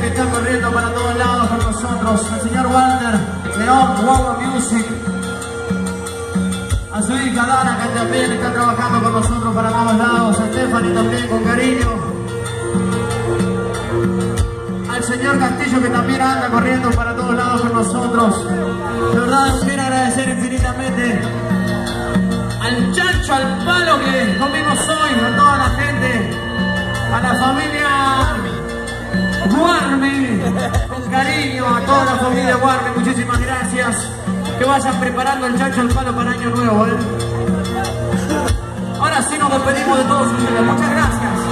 corriendo para todos lados con nosotros. El señor Walter León, Wow Music. A su hija Dana, que también está trabajando con nosotros para todos lados. A Stephanie también con cariño. Al señor Castillo, que también anda corriendo para todos lados con nosotros. De verdad, quiero agradecer infinitamente al chancho, al palo que conmigo soy, a toda la gente, a la familia Guarme, con cariño a toda la familia Guarme, muchísimas gracias. Que vayan preparando el chancho, al palo para año nuevo. ¿eh? Ahora sí nos despedimos de todos ustedes, muchas gracias.